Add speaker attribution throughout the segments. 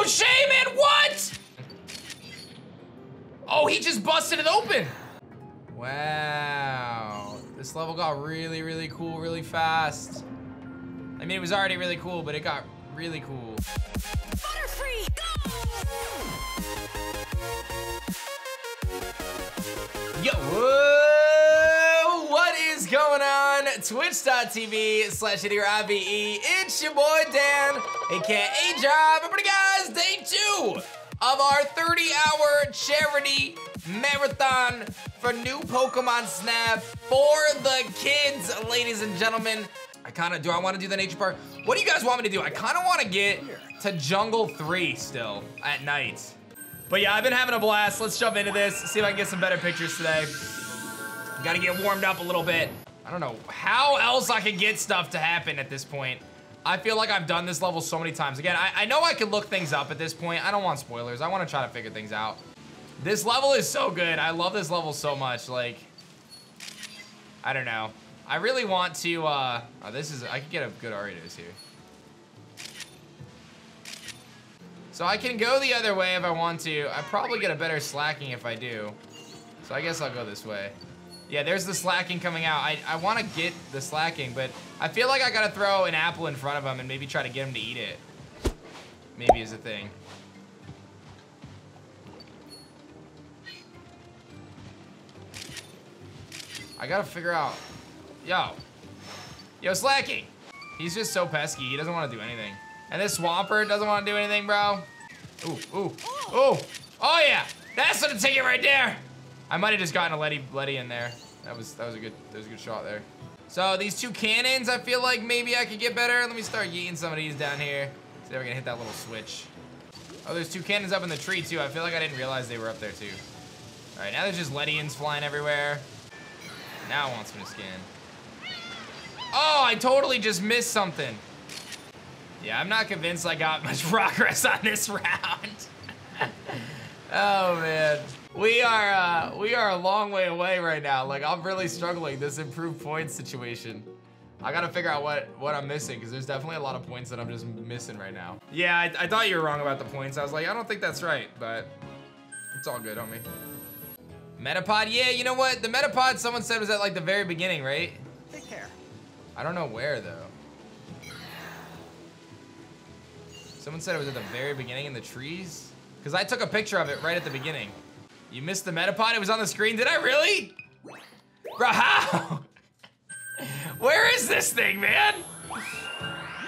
Speaker 1: Oh, no, Shaymin, what? Oh, he just busted it open. Wow. This level got really, really cool really fast. I mean, it was already really cool, but it got really cool.
Speaker 2: Butterfree, go!
Speaker 1: Yo, whoa, Twitch.tv slash IVE. It's your boy Dan, aka Job. Everybody, guys, day two of our 30 hour charity marathon for new Pokemon Snap for the kids, ladies and gentlemen. I kind of, do I want to do the nature park? What do you guys want me to do? I kind of want to get to Jungle 3 still at night. But yeah, I've been having a blast. Let's jump into this, see if I can get some better pictures today. Gotta get warmed up a little bit. I don't know how else I could get stuff to happen at this point. I feel like I've done this level so many times. Again, I, I know I can look things up at this point. I don't want spoilers. I want to try to figure things out. This level is so good. I love this level so much. Like, I don't know. I really want to, uh, oh, this is, I could get a good Ariados here. So I can go the other way if I want to. I probably get a better slacking if I do. So I guess I'll go this way. Yeah, there's the slacking coming out. I, I want to get the slacking, but I feel like I got to throw an apple in front of him and maybe try to get him to eat it. Maybe is a thing. I gotta figure out. Yo. Yo, Slacking. He's just so pesky. He doesn't want to do anything. And this Swampert doesn't want to do anything, bro. Ooh, ooh, ooh. Oh, yeah. That's gonna take it right there. I might have just gotten a Letty, Letty in there. That was that was a good that was a good shot there. So these two cannons, I feel like maybe I could get better. Let me start yeeting some of these down here. See if we can hit that little switch. Oh, there's two cannons up in the tree too. I feel like I didn't realize they were up there too. All right, now there's just Ledians flying everywhere. Now it wants me to scan. Oh, I totally just missed something. Yeah, I'm not convinced I got much progress on this round. oh man. We are uh, we are a long way away right now. Like I'm really struggling this improved points situation. I gotta figure out what what I'm missing because there's definitely a lot of points that I'm just missing right now. Yeah, I, I thought you were wrong about the points. I was like, I don't think that's right, but it's all good, homie. Metapod, yeah, you know what? The Metapod someone said was at like the very beginning, right?
Speaker 3: Take care.
Speaker 1: I don't know where though. Someone said it was at the very beginning in the trees? Because I took a picture of it right at the beginning. You missed the Metapod? It was on the screen? Did I really? Bro, how? Where is this thing, man?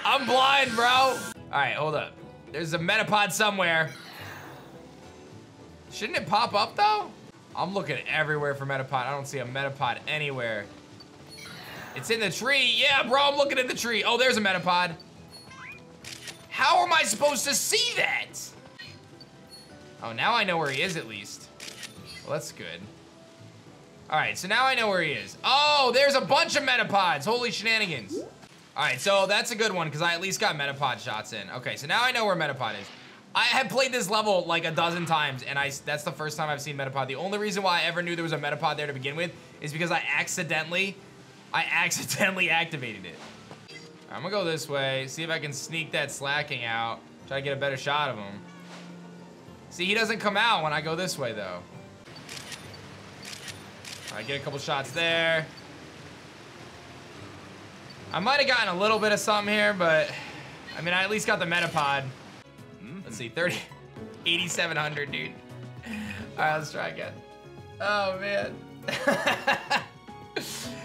Speaker 1: I'm blind, bro. All right, hold up. There's a Metapod somewhere. Shouldn't it pop up, though? I'm looking everywhere for Metapod. I don't see a Metapod anywhere. It's in the tree. Yeah, bro, I'm looking at the tree. Oh, there's a Metapod. How am I supposed to see that? Oh, now I know where he is at least. Well, that's good. All right, so now I know where he is. Oh, there's a bunch of Metapods. Holy shenanigans. All right, so that's a good one because I at least got Metapod shots in. Okay, so now I know where Metapod is. I have played this level like a dozen times, and I that's the first time I've seen Metapod. The only reason why I ever knew there was a Metapod there to begin with is because I accidentally, I accidentally activated it. I'm gonna go this way, see if I can sneak that slacking out, try to get a better shot of him. See, he doesn't come out when I go this way, though. I get a couple shots there. I might have gotten a little bit of something here, but I mean, I at least got the Metapod. Let's see, 30, 8,700, dude. All right, let's try again. Oh, man.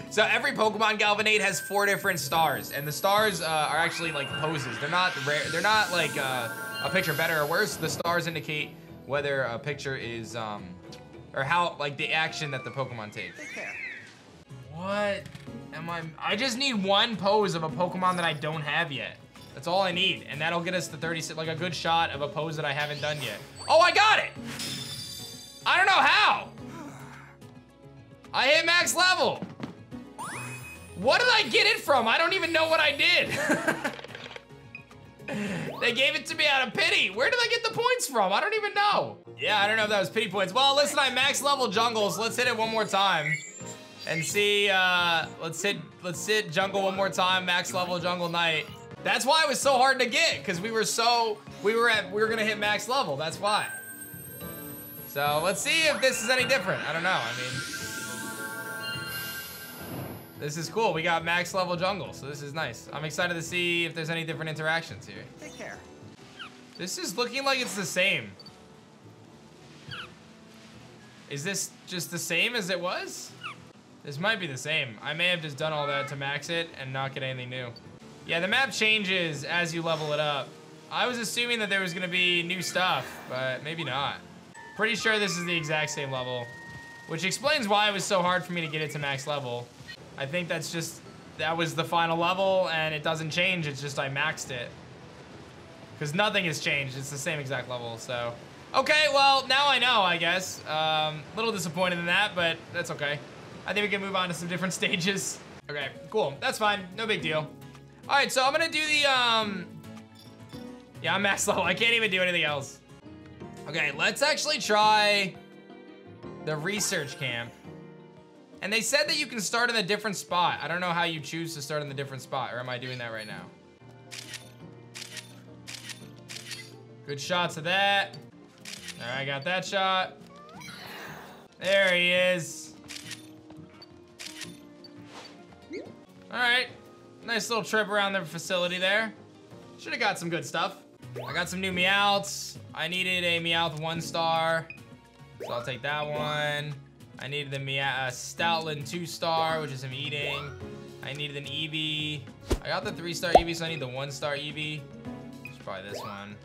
Speaker 1: so every Pokemon Galvanade has four different stars, and the stars uh, are actually like poses. They're not rare. They're not like uh, a picture better or worse. The stars indicate whether a picture is um, or how like the action that the Pokemon takes.
Speaker 3: Take.
Speaker 1: What am I? I just need one pose of a Pokemon that I don't have yet. That's all I need, and that'll get us the 30, like a good shot of a pose that I haven't done yet. Oh, I got it! I don't know how. I hit max level. What did I get it from? I don't even know what I did. they gave it to me out of pity. Where did I get the points from? I don't even know. Yeah, I don't know if that was pity points. Well, listen, I max level jungles. Let's hit it one more time and see. Uh, let's hit let's hit jungle one more time. Max level jungle night. That's why it was so hard to get, because we were so, we were at, we were gonna hit max level, that's why. So let's see if this is any different. I don't know, I mean. This is cool, we got max level jungle, so this is nice. I'm excited to see if there's any different interactions here.
Speaker 3: Take care.
Speaker 1: This is looking like it's the same. Is this just the same as it was? This might be the same. I may have just done all that to max it and not get anything new. Yeah, the map changes as you level it up. I was assuming that there was gonna be new stuff, but maybe not. Pretty sure this is the exact same level, which explains why it was so hard for me to get it to max level. I think that's just, that was the final level and it doesn't change, it's just I maxed it. Because nothing has changed, it's the same exact level, so. Okay, well, now I know, I guess. Um, a little disappointed in that, but that's okay. I think we can move on to some different stages. Okay, cool, that's fine, no big deal. All right, so I'm gonna do the, um, yeah, I'm max level, I can't even do anything else. Okay, let's actually try the research camp. And they said that you can start in a different spot. I don't know how you choose to start in the different spot, or am I doing that right now? Good shots of that. All right, I got that shot. There he is. All right, nice little trip around the facility there. Should have got some good stuff. I got some new Meowths. I needed a Meowth one star, so I'll take that one. I needed the Meow uh, Stoutland two star, which is him eating. I needed an Eevee. I got the three star Eevee, so I need the one star Eevee. It's probably this one.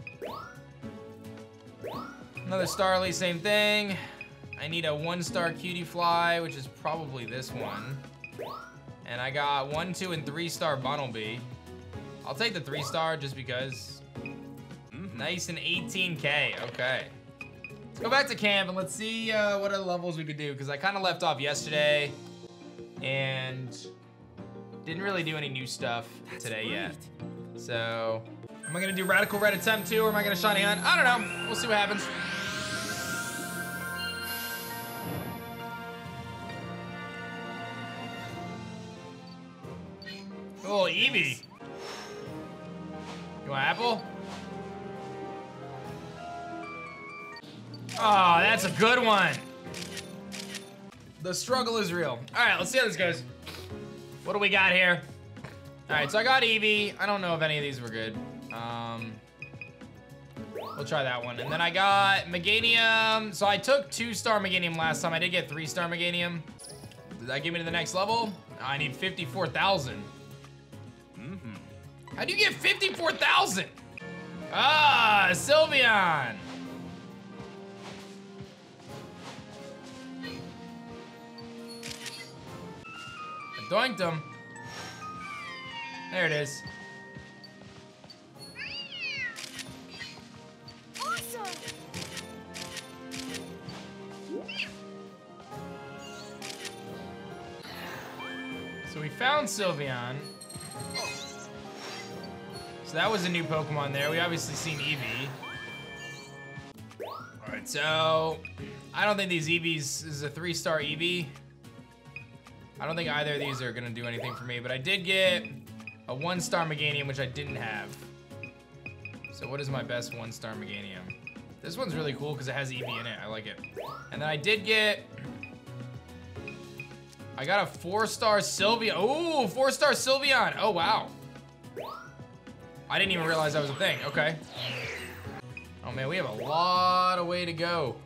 Speaker 1: Another Starly, same thing. I need a one star Cutiefly, which is probably this one. And I got one, two, and three star Bunnelby. I'll take the three star just because. Nice and 18k, okay. Let's go back to camp and let's see uh, what other levels we could do because I kind of left off yesterday and didn't really do any new stuff today yet. So, am I gonna do Radical Red Attempt 2 or am I gonna Shiny Hunt? I don't know, we'll see what happens. Oh, Eevee. You want apple? Oh, that's a good one. The struggle is real. All right, let's see how this goes. What do we got here? All right, so I got Eevee. I don't know if any of these were good. Um, we'll try that one. And then I got Meganium. So I took two-star Meganium last time. I did get three-star Meganium. Did that get me to the next level? I need 54,000. How do you get 54,000? Ah, Sylveon. Doinked him. There it is.
Speaker 2: Awesome!
Speaker 1: So we found Sylveon. So that was a new Pokemon there. We obviously seen Eevee. All right, so I don't think these Eevees is a three-star Eevee. I don't think either of these are gonna do anything for me, but I did get a one-star Meganium, which I didn't have. So what is my best one-star Meganium? This one's really cool because it has Eevee in it. I like it. And then I did get I got a four-star Sylveon. Oh, four-star Sylveon. Oh, wow. I didn't even realize that was a thing. Okay. Oh, man, we have a lot of way to go.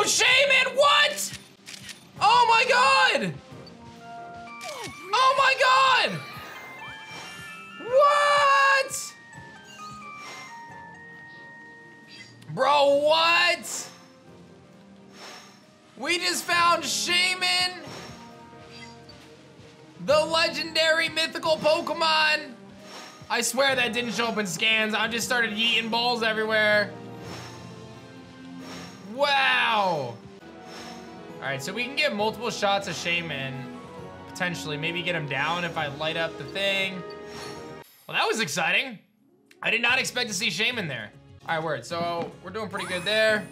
Speaker 1: Oh, Shaymin, what? Oh, my God. Oh, my God. What? Bro, what? We just found Shaymin, the legendary mythical Pokemon. I swear that didn't show up in scans. I just started yeeting balls everywhere. Wow. All right, so we can get multiple shots of Shaymin, potentially. Maybe get him down if I light up the thing. Well, that was exciting. I did not expect to see Shaymin there. All right, word. So we're doing pretty good there.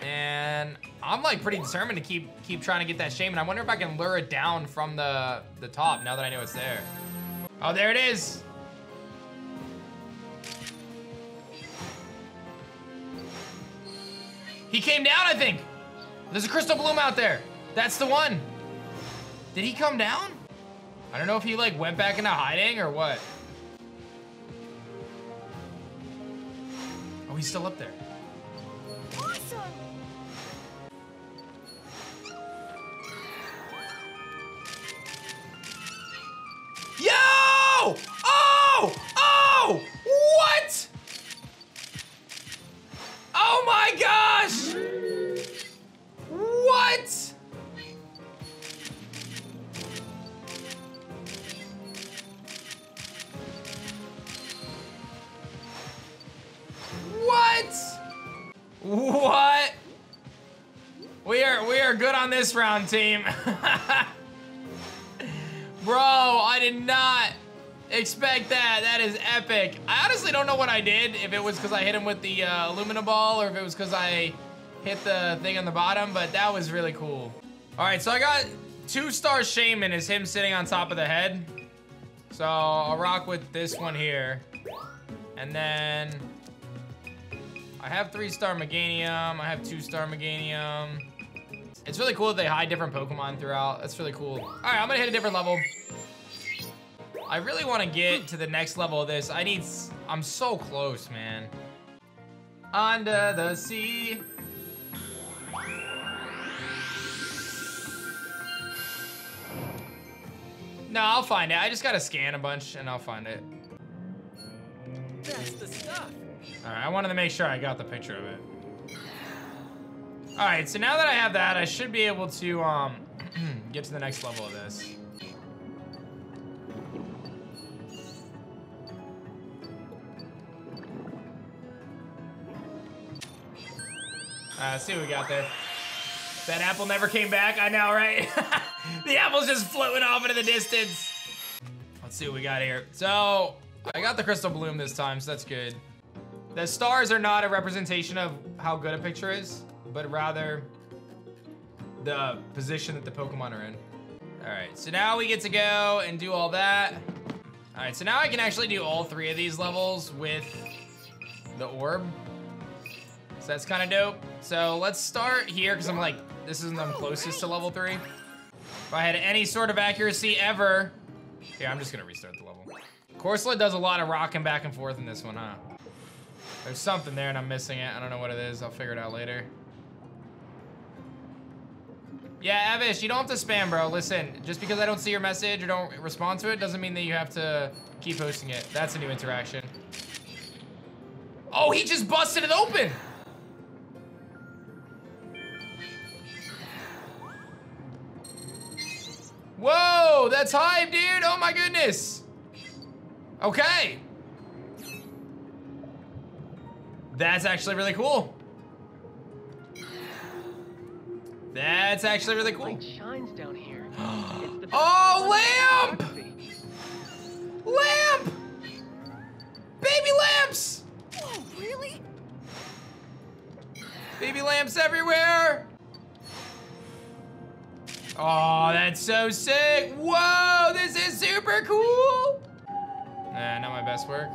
Speaker 1: And I'm like pretty determined to keep keep trying to get that Shaymin. I wonder if I can lure it down from the, the top now that I know it's there. Oh, there it is. He came down, I think. There's a crystal bloom out there. That's the one. Did he come down? I don't know if he like went back into hiding or what. Oh, he's still up there. We are good on this round, team. Bro, I did not expect that. That is epic. I honestly don't know what I did. If it was because I hit him with the uh, Illumina ball or if it was because I hit the thing on the bottom, but that was really cool. All right, so I got two star Shaymin is him sitting on top of the head. So I'll rock with this one here. And then I have three star Meganium. I have two star Meganium. It's really cool that they hide different Pokemon throughout. That's really cool. All right, I'm gonna hit a different level. I really want to get to the next level of this. I need, s- I'm so close, man. Under the sea. No, I'll find it. I just gotta scan a bunch and I'll find it.
Speaker 3: That's the stuff.
Speaker 1: All right, I wanted to make sure I got the picture of it. All right, so now that I have that, I should be able to um, get to the next level of this. Uh, let's see what we got there. That apple never came back. I know, right? the apple's just floating off into the distance. Let's see what we got here. So, I got the crystal bloom this time, so that's good. The stars are not a representation of how good a picture is, but rather the position that the Pokemon are in. All right, so now we get to go and do all that. All right, so now I can actually do all three of these levels with the orb. So that's kind of dope. So let's start here because I'm like, this is I'm oh, closest to level three. If I had any sort of accuracy ever, yeah, I'm just gonna restart the level. Corsola does a lot of rocking back and forth in this one, huh? There's something there and I'm missing it. I don't know what it is. I'll figure it out later. Yeah, Avish, you don't have to spam, bro. Listen, just because I don't see your message or don't respond to it doesn't mean that you have to keep posting it. That's a new interaction. Oh, he just busted it open! Whoa, that's hype, dude. Oh my goodness. Okay. That's actually really cool. That's actually really cool.
Speaker 3: Shines down here.
Speaker 1: Oh, lamp! Lamp! Baby lamps!
Speaker 2: Whoa, really?
Speaker 1: Baby lamps everywhere! Oh, that's so sick! Whoa, this is super cool! Nah, not my best work.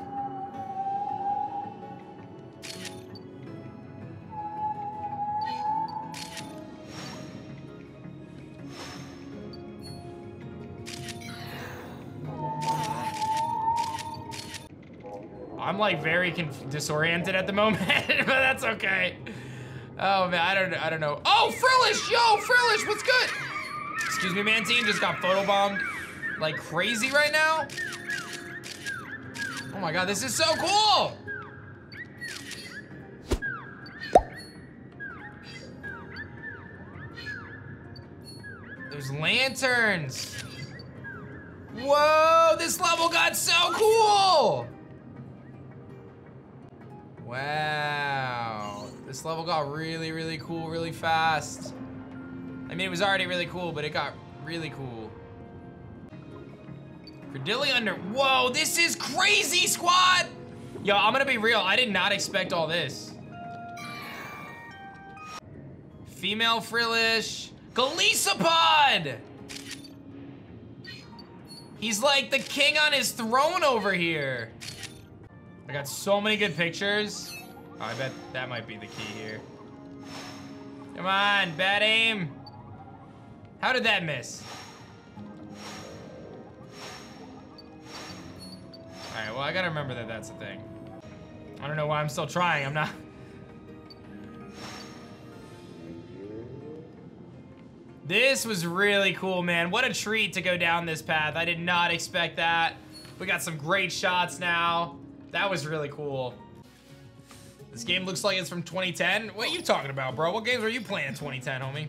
Speaker 1: I'm like very disoriented at the moment, but that's okay. Oh man, I don't, I don't know. Oh, Frillish, yo, Frillish, what's good? Excuse me, Mantine, just got photobombed like crazy right now. Oh my god, this is so cool! There's lanterns. Whoa, this level got so cool! Wow. This level got really, really cool really fast. I mean, it was already really cool, but it got really cool. Credillia under, whoa, this is crazy, squad! Yo, I'm gonna be real, I did not expect all this. Female Frillish. Golisopod! He's like the king on his throne over here. I got so many good pictures. Oh, I bet that might be the key here. Come on, bad aim. How did that miss? All right, well, I gotta remember that that's a thing. I don't know why I'm still trying. I'm not. This was really cool, man. What a treat to go down this path. I did not expect that. We got some great shots now. That was really cool. This game looks like it's from 2010. What are you talking about, bro? What games were you playing in 2010, homie?